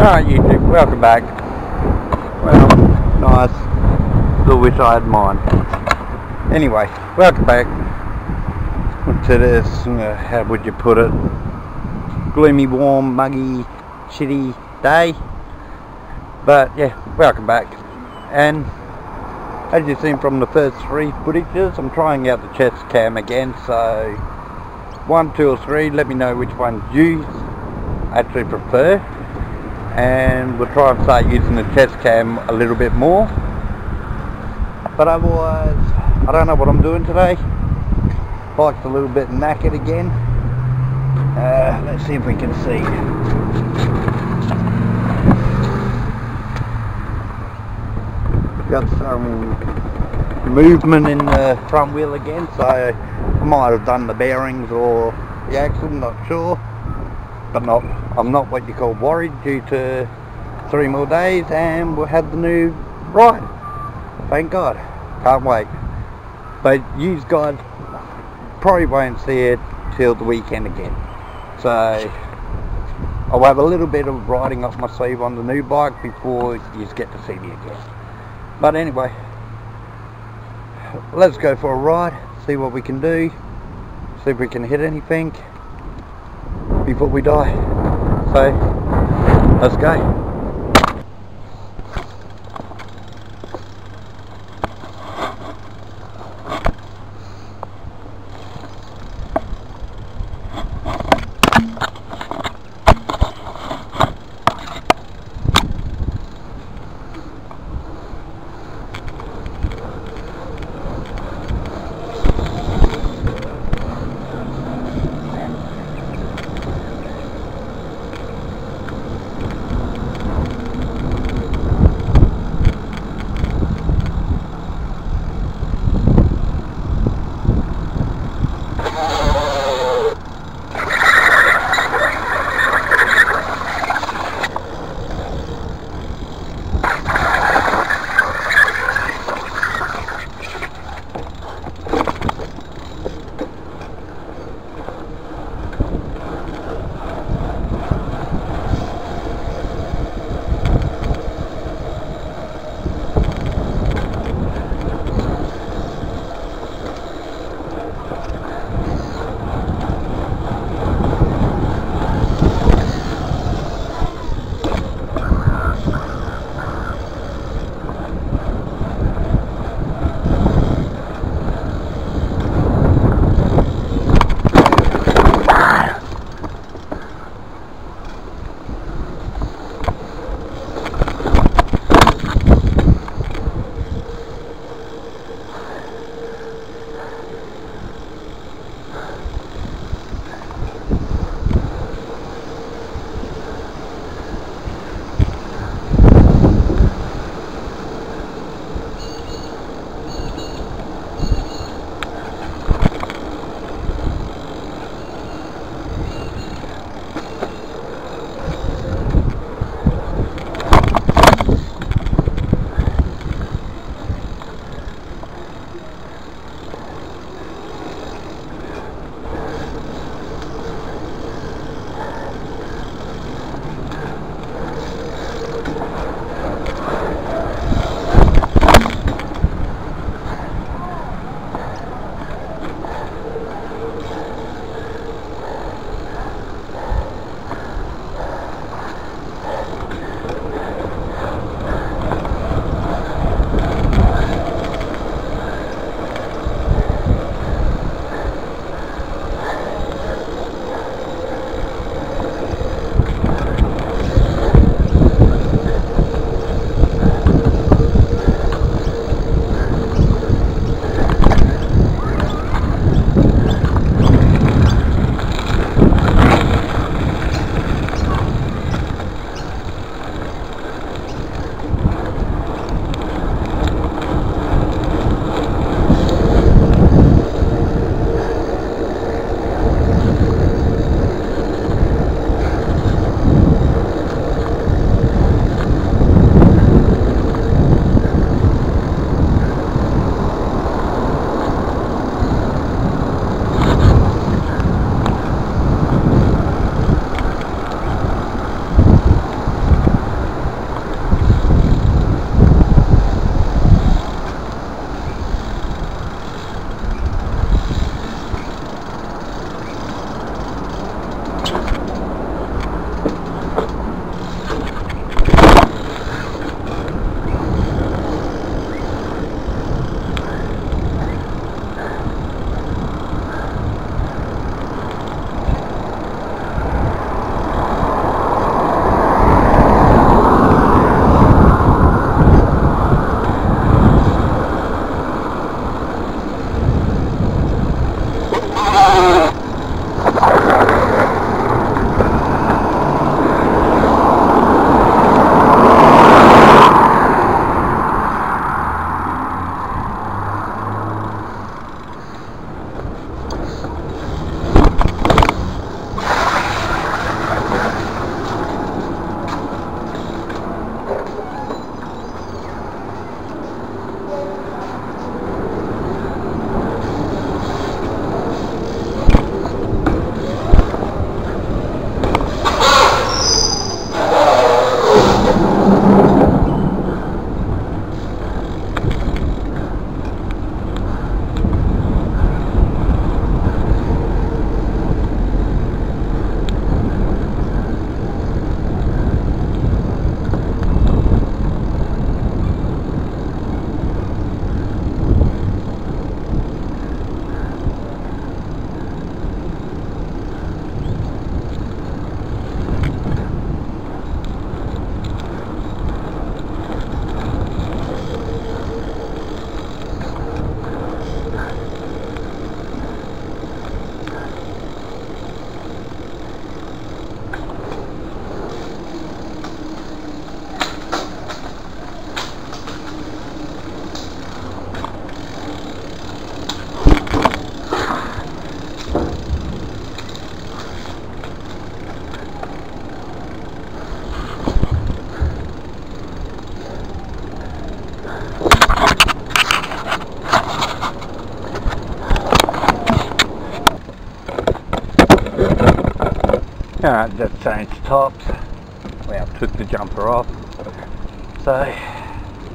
Alright YouTube, welcome back. Well, nice. Still wish I had mine. Anyway, welcome back to this, uh, how would you put it, gloomy, warm, muggy, shitty day. But yeah, welcome back. And as you've seen from the first three footages, I'm trying out the chest cam again, so one, two or three, let me know which ones you actually prefer and we'll try and start using the chest cam a little bit more. But otherwise I don't know what I'm doing today. Bike's a little bit knackered again. Uh, let's see if we can see. Got some movement in the front wheel again so I might have done the bearings or the axle not sure but not I'm not what you call worried due to three more days and we'll have the new ride. Thank god. Can't wait. But you guys probably won't see it till the weekend again. So I'll have a little bit of riding off my sleeve on the new bike before you get to see me again. But anyway let's go for a ride see what we can do see if we can hit anything before we die. So, let's go. Just changed tops. Well, took the jumper off. So,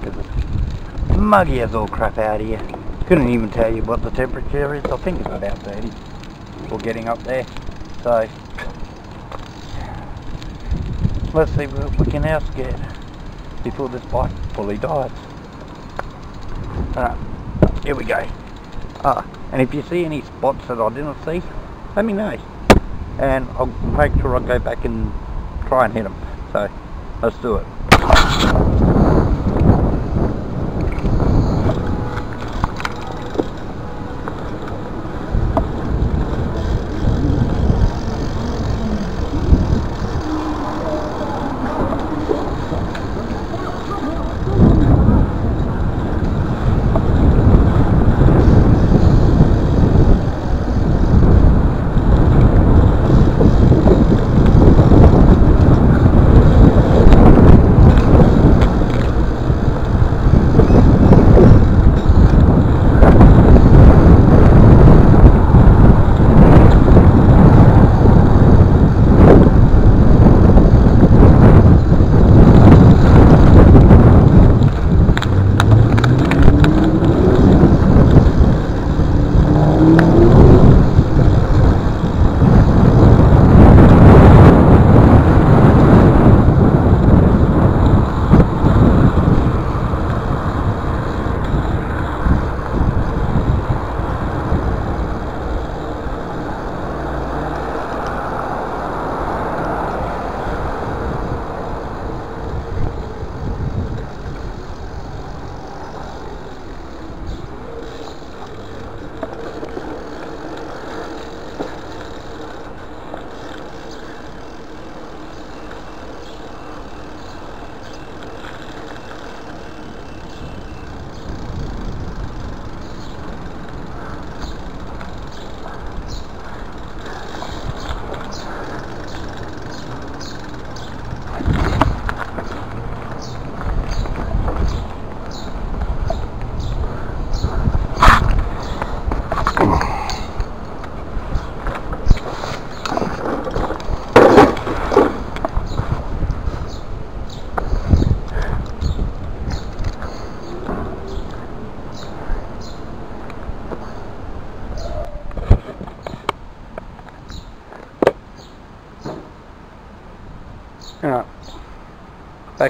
it's muggy as all crap out here. Couldn't even tell you what the temperature is. I think it's about 30. We're getting up there. So, let's see what we can else get before this bike fully dies. Alright, here we go. Ah, and if you see any spots that I didn't see, let me know. And I'll make sure I go back and try and hit them. So, let's do it.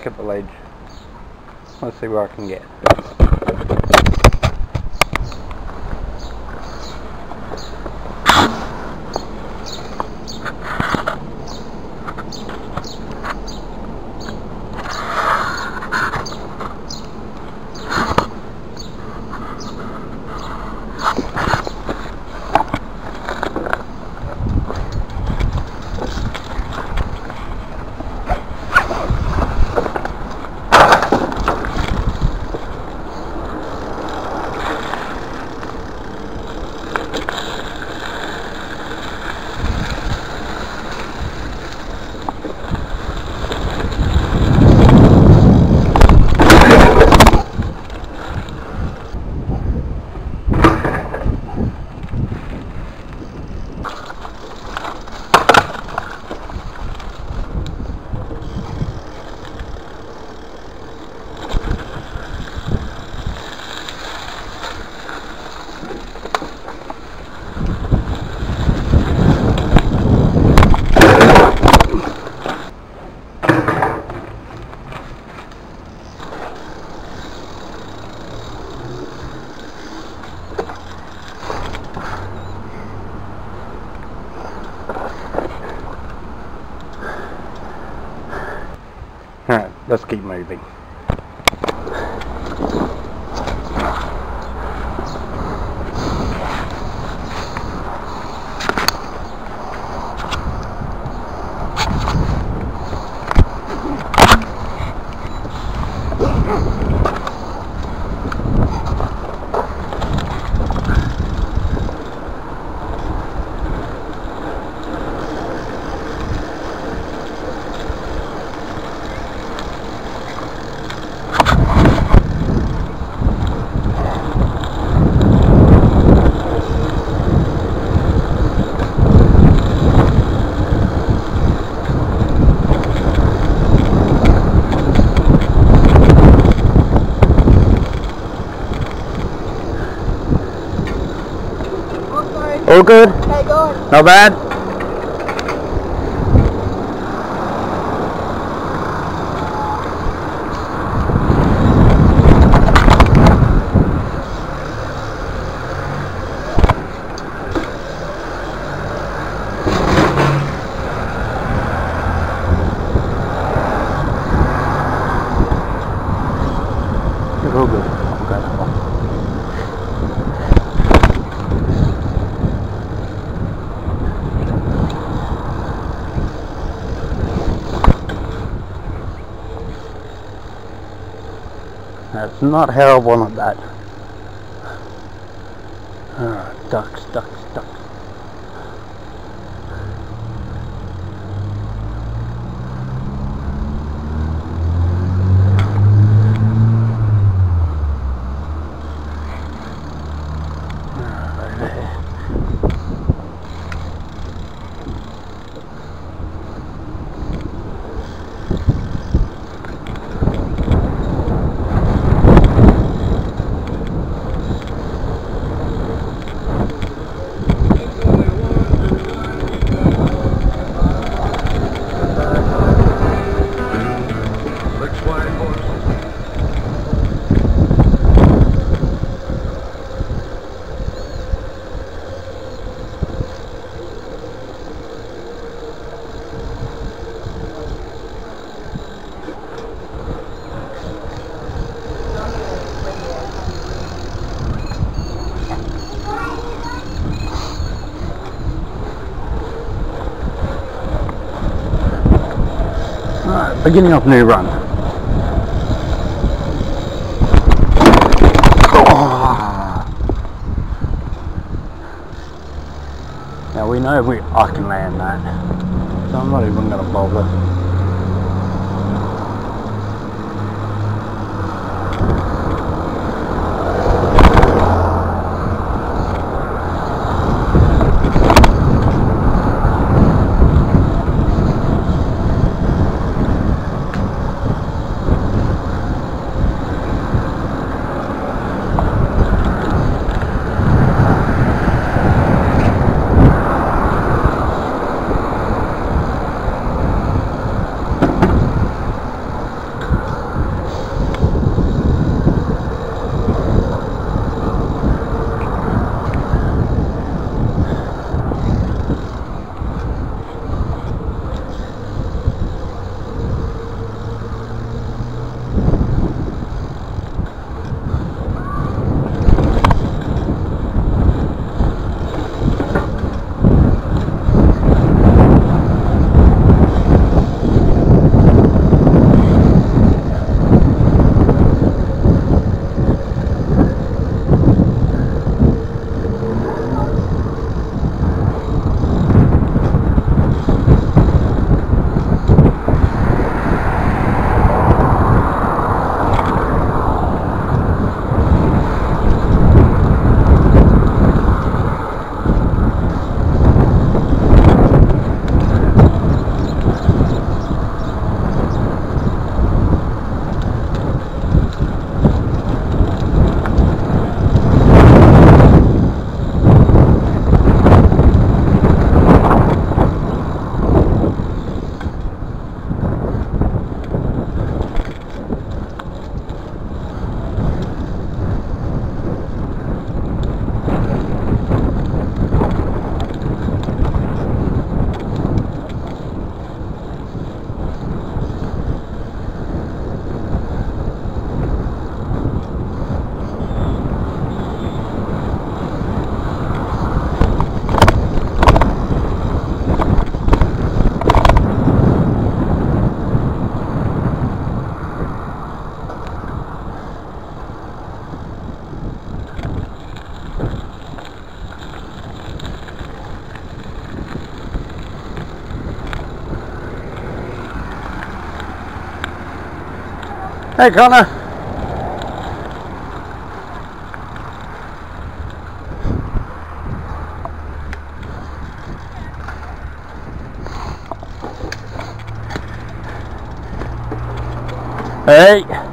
At the ledge. Let's see where I can get. Let's keep moving. All good? Good. Not bad? All good. That's not that. Ah, ducks, ducks, ducks. Alright, beginning of new run. Now we know we I can land that. So I'm not even gonna bother. Hey Connor. Hey.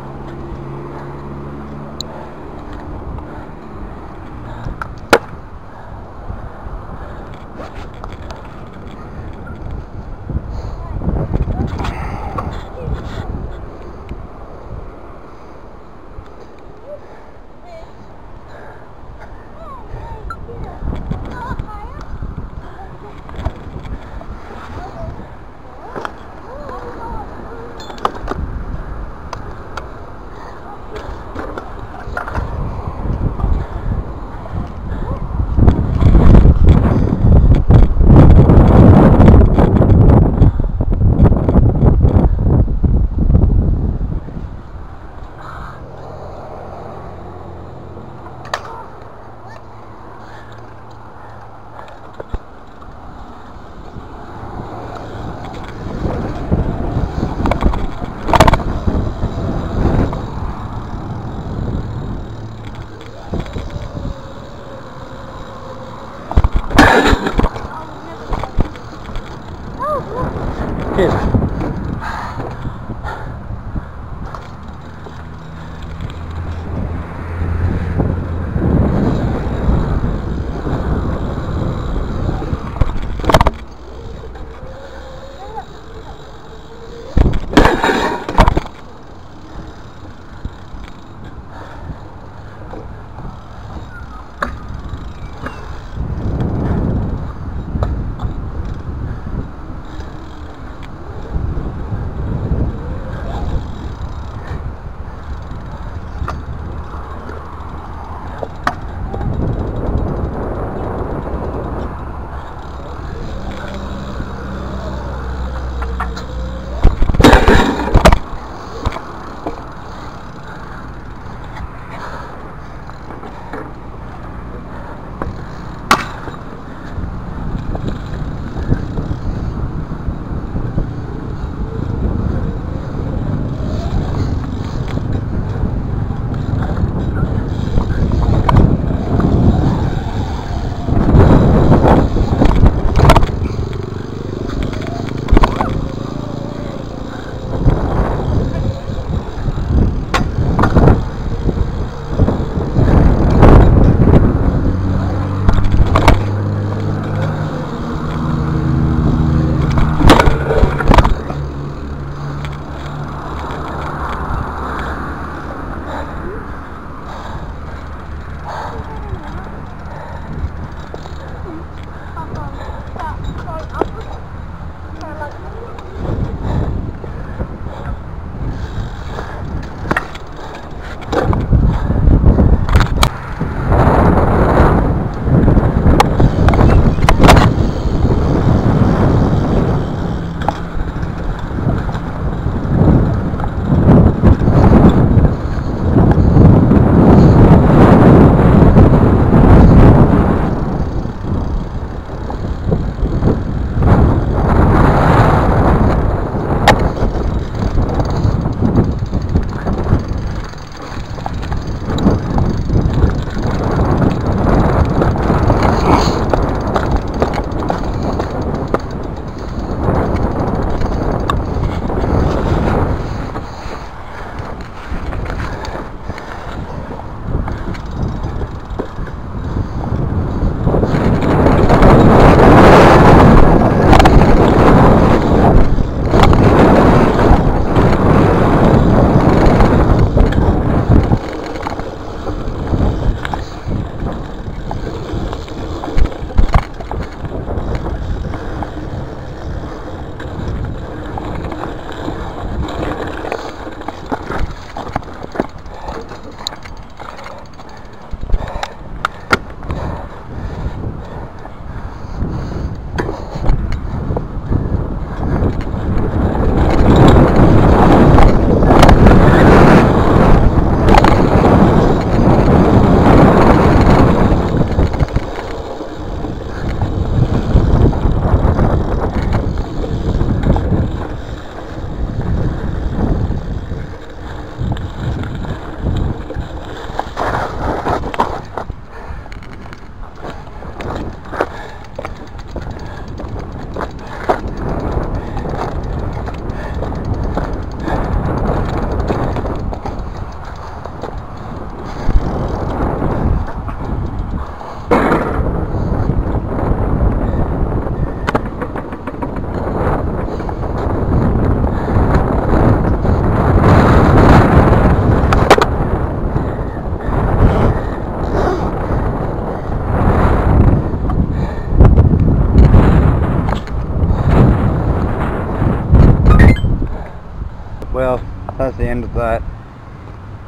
That's the end of that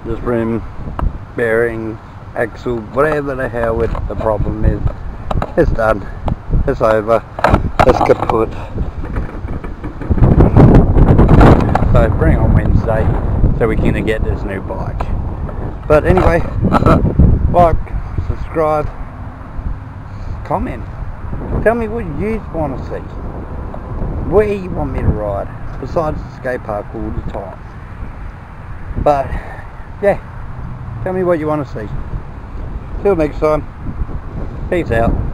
this rim bearing axle whatever the hell it, the problem is it's done. It's over. It's kaput. So bring on Wednesday so we can get this new bike. But anyway like subscribe comment. Tell me what you want to see. Where you want me to ride besides the skate park all the time. But yeah, tell me what you want to see. Till next time, peace out.